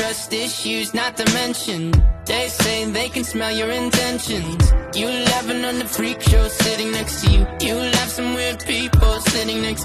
trust issues, not to mention. They say they can smell your intentions. You laughing on the freak show sitting next to you. You laugh some weird people sitting next